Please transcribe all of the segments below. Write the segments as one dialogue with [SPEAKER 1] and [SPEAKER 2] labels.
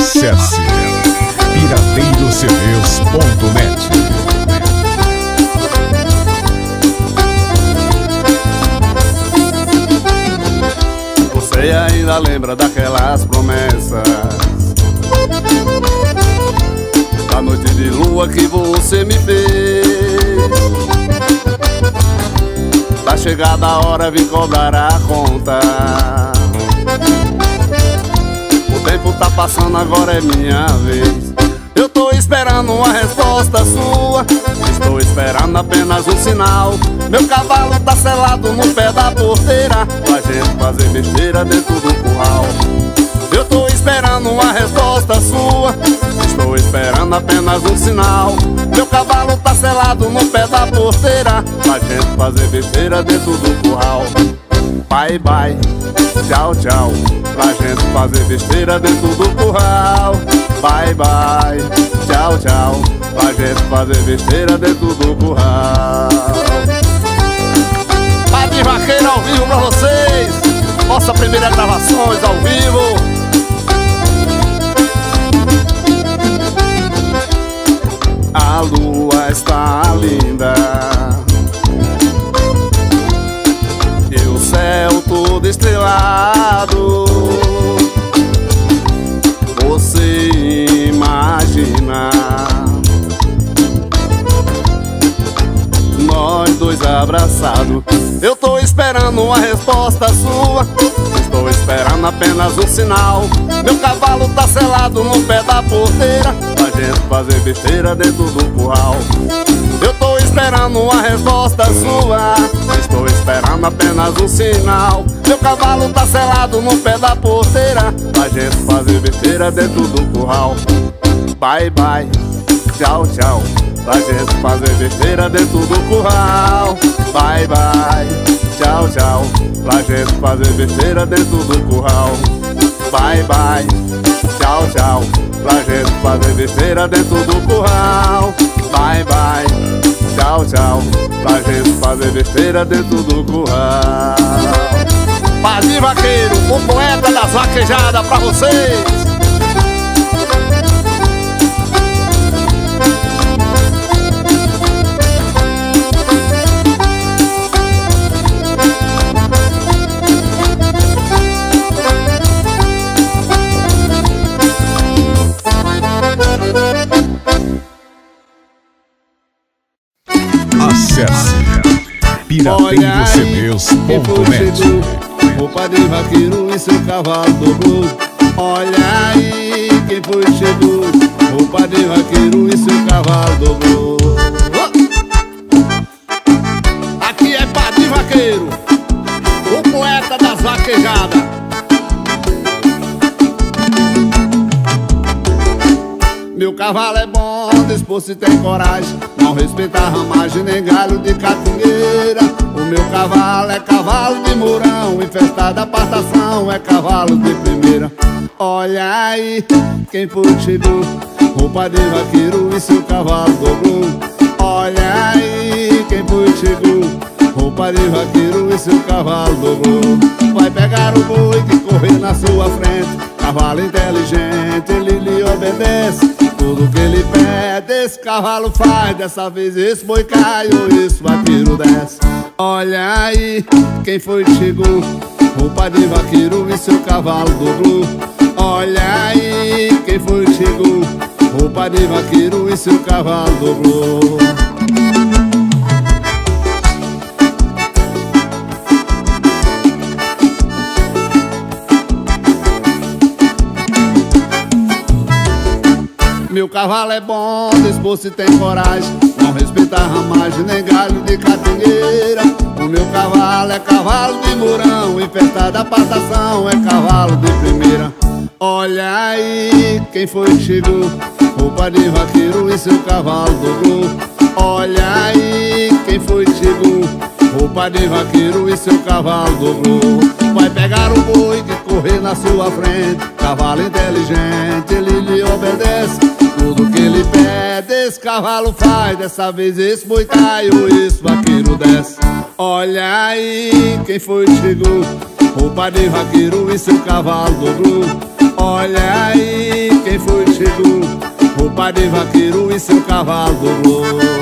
[SPEAKER 1] Acesse.
[SPEAKER 2] Você ainda lembra daquelas promessas? Da noite de lua que você me fez. Da chegada a hora vim cobrar a conta tá passando, agora é minha vez. Eu tô esperando uma resposta sua. Estou esperando apenas um sinal. Meu cavalo tá selado no pé da porteira. Pra gente fazer besteira dentro do curral. Eu tô esperando uma resposta sua. Estou esperando apenas um sinal. Meu cavalo tá selado no pé da porteira. Pra gente fazer besteira dentro do curral Bye bye, tchau tchau. Pra gente fazer besteira dentro do curral. Bye bye, tchau tchau. Pra gente fazer besteira dentro do curral. Padre Vaqueiro ao vivo pra vocês. Nossa primeira gravações ao vivo fazer besteira dentro do curral. Eu tô esperando uma resposta sua. Estou esperando apenas um sinal. Meu cavalo tá selado no pé da porteira. Pra gente fazer besteira dentro do curral. Bye bye, tchau tchau. Pra gente fazer besteira dentro do curral. Bye bye, tchau tchau. Pra gente fazer besteira dentro do curral. Bye bye, tchau tchau Pra gente fazer besteira dentro do curral. Bye bye, tchau tchau. Pra gente fazer besteira dentro do curral. Padre Vaqueiro, o poeta das vaquejadas pra vocês
[SPEAKER 1] pirateirocds.net
[SPEAKER 2] Roupa de vaqueiro e seu cavalo dobrou. Olha aí quem foi que chegou. Roupa de vaqueiro e seu cavalo dobrou. Aqui é Padre Vaqueiro O poeta das vaquejadas. Meu cavalo é bom, disposto e tem coragem Não respeita ramagem nem galho de catingueira. O meu cavalo é cavalo de mourão Infestada apartação é cavalo de primeira. Olha aí quem foi Roupa de vaqueiro e seu cavalo dobrou. Olha aí quem foi Roupa de vaqueiro e seu cavalo dobrou. Vai pegar o boi que correr na sua frente Cavalo inteligente, ele lhe obedece ele pede, esse cavalo faz Dessa vez esse boi caiu, esse vaqueiro desce Olha aí, quem foi que chegou? Roupa de vaqueiro e seu cavalo dobrou Olha aí, quem foi que chegou? Roupa de vaqueiro e seu cavalo dobrou Meu cavalo é bom, disposto e tem coragem. Não respeita ramagem nem galho de catingueira. O meu cavalo é cavalo de mourão Infestada patação é cavalo de primeira. Olha aí quem foi que chegou? Roupa de vaqueiro e seu cavalo dobrou. Olha aí quem foi que chegou? Roupa de vaqueiro e seu cavalo dobrou. Vai pegar o boi que correr na sua frente. Cavalo inteligente, ele lhe obedece tudo que ele pede Esse cavalo faz, dessa vez esse boitaio, esse vaqueiro desce. Olha aí quem foi o chegou Roupa de vaqueiro e seu cavalo dobrou Olha aí quem foi o chegou Roupa de vaqueiro e seu cavalo dobrou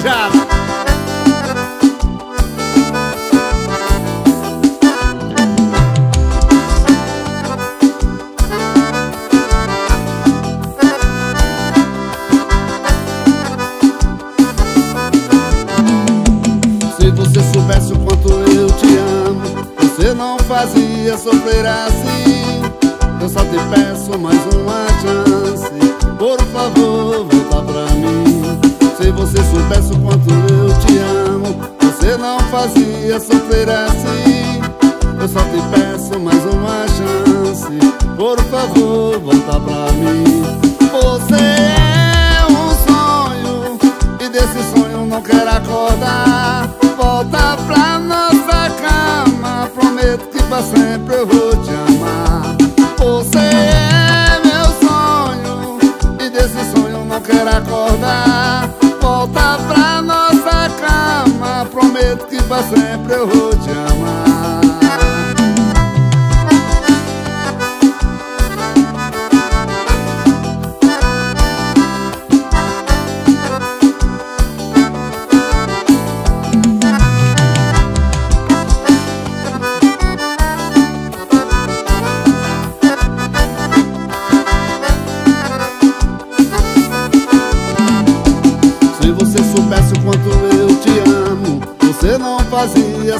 [SPEAKER 2] que. queria sofrer assim. Eu só te peço mais uma chance. Por favor, volta pra mim. Você é um sonho E desse sonho não quero acordar.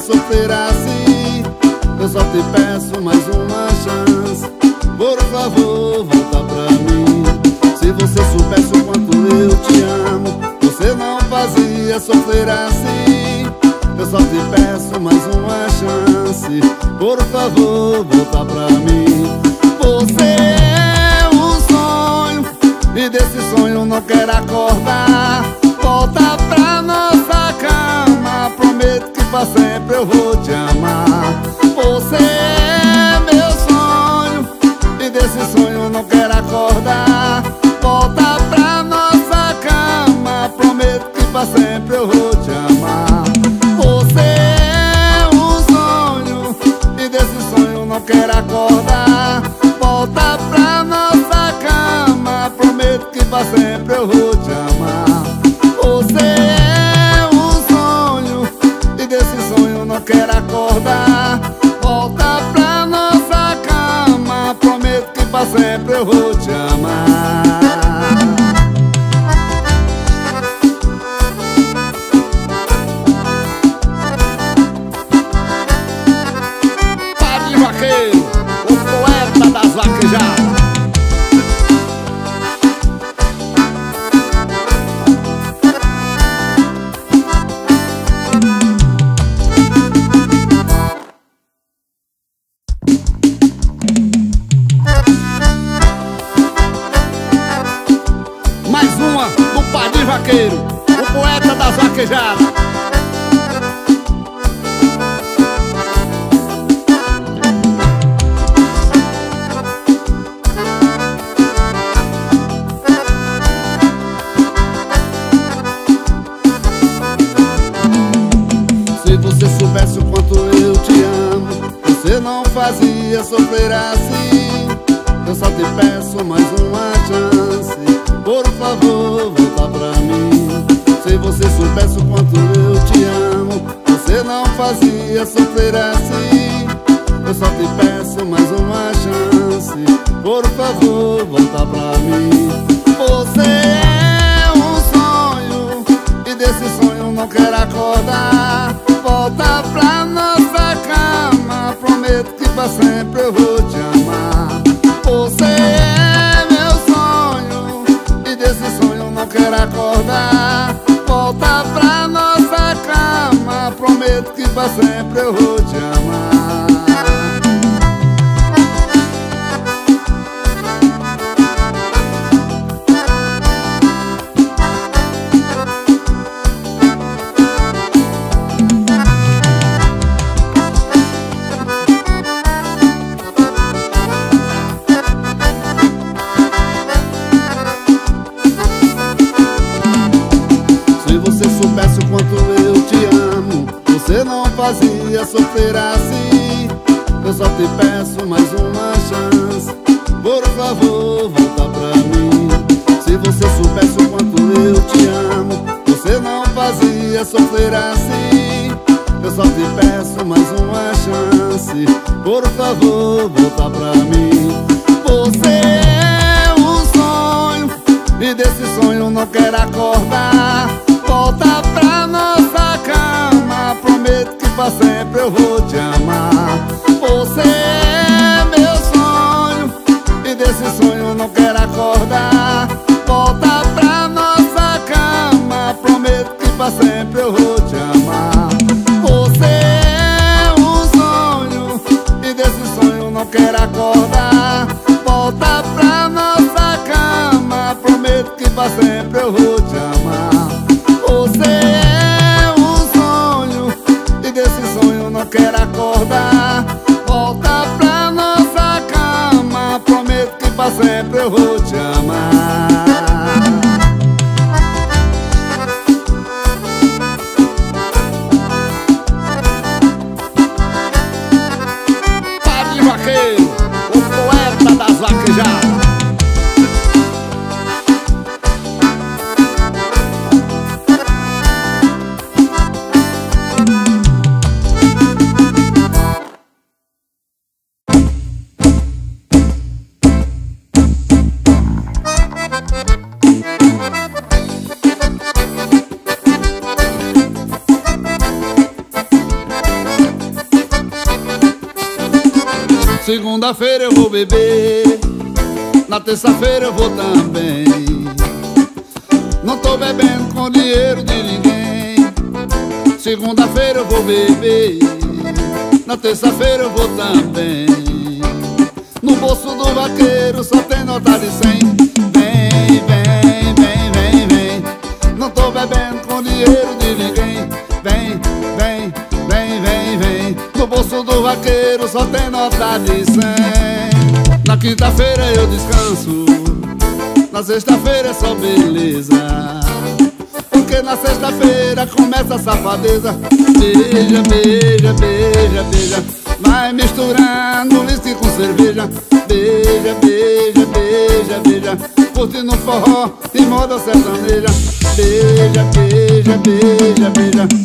[SPEAKER 2] sofrer assim. Eu só te peço mais uma chance. Por favor, volta pra mim. Se você soubesse o quanto eu te amo Você não fazia sofrer assim. Eu só te peço mais uma chance. Por favor, volta pra mim. que ya. O quanto eu te amo. Você não fazia sofrer assim. Eu só te peço mais uma chance. Por favor, volta pra mim. Você é um sonho E desse sonho não quero acordar. Volta pra nossa cama Prometo que pra sempre eu vou te amar sempre eu vou fazia sofrer assim. Eu só te peço mais uma chance. Por favor, volta pra mim. Você é um sonho E desse sonho não quero acordar. Volta pra nossa cama Prometo que pra sempre eu vou Segunda-feira eu vou beber. Na terça-feira eu vou também. Não tô bebendo com dinheiro de ninguém. Segunda-feira eu vou beber. Na terça-feira eu vou também. No bolso do vaqueiro de Na quinta-feira eu descanso Na sexta-feira é só beleza. Porque na sexta-feira começa a safadeza. Beija, beija, beija, beija. Vai misturando uísque com cerveja. Beija, beija, beija, beija. Curtindo forró e moda sertaneja. Beija, beija, beija, beija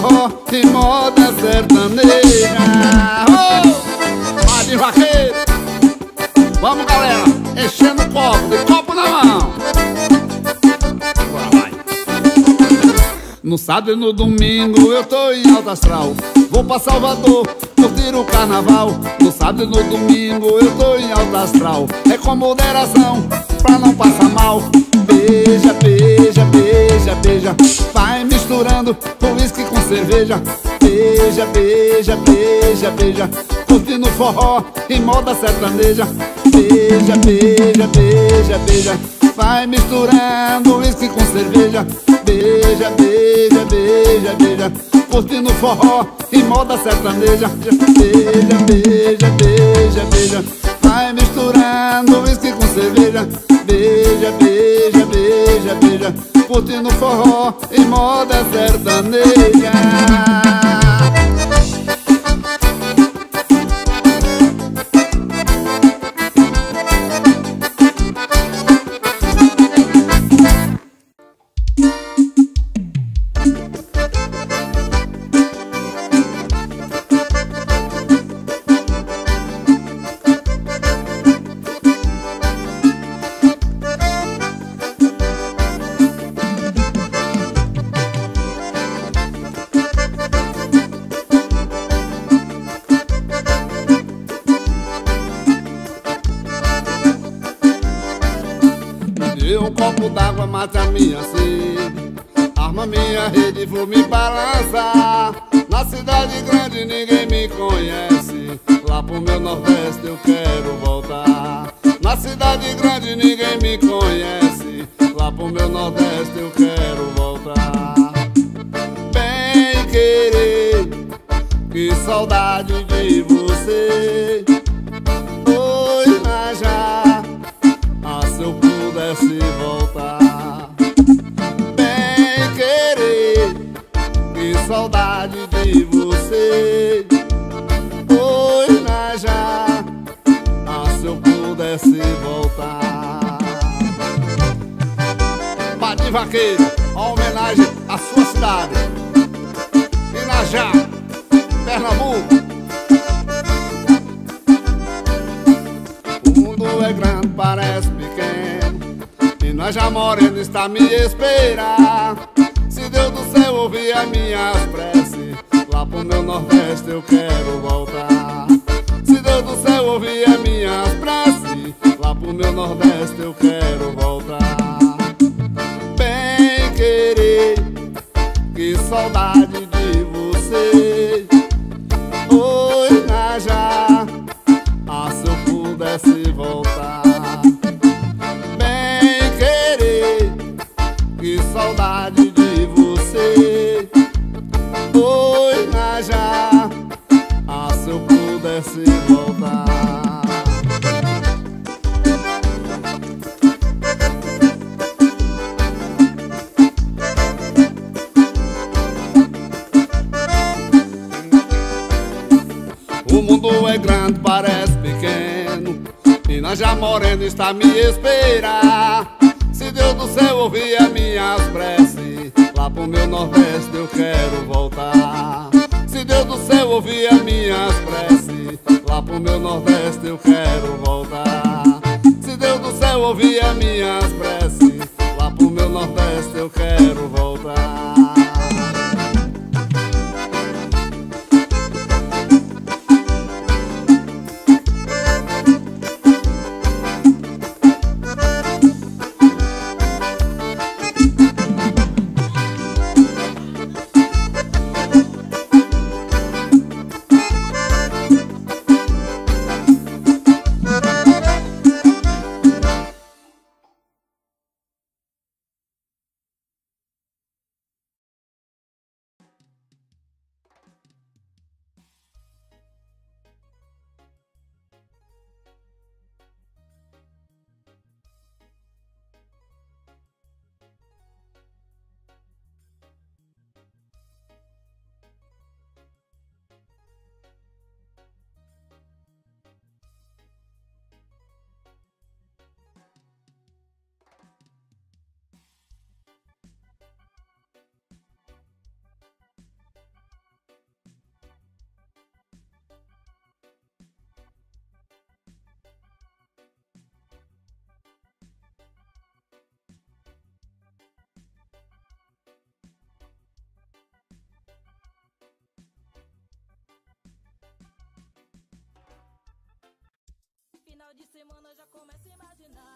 [SPEAKER 2] forró e moda sertaneja Oh! Padre Vaqueiro Vamos, galera, enchendo o copo, de copo na mão. Agora vai. No sábado e no domingo eu tô em alta astral. Vou pra Salvador, curtir o carnaval. No sábado e no domingo eu tô em alta astral. É com moderação, pra não passar mal. Beija, beija, beija, beija. Vai misturando uísque com cerveja. Beija, beija, beija, beija. Curtindo forró e moda sertaneja. Beija, beija, beija, beija. Vai misturando uísque com cerveja. Beija, beija, beija, beija. Curtindo forró e moda sertaneja. Beija, beija, beija, beija. Vai misturando uísque com cerveja. Beija, beija, beija, beija. Curtindo forró e moda sertaneja. Cidade grande ninguém me conhece. Lá pro meu nordeste eu quero voltar. Na cidade grande ninguém me conhece. Lá pro meu nordeste eu quero voltar. Bem querer Que saudade de você Padim Vaqueiro, homenagem à sua cidade. Inajá, Pernambuco. O mundo é grande, parece pequeno. E nós já morando está me esperar. Se Deus do céu ouvir as minhas preces, lá pro meu Nordeste eu quero voltar. Se Deus do céu ouvir as minhas preces, lá pro meu Nordeste eu quero voltar. Saudade de você. Ouvir as minhas preces Lá pro meu Nordeste eu quero voltar. Se Deus do céu ouvir as minhas preces Lá pro meu Nordeste eu quero
[SPEAKER 3] semana já começa a imaginar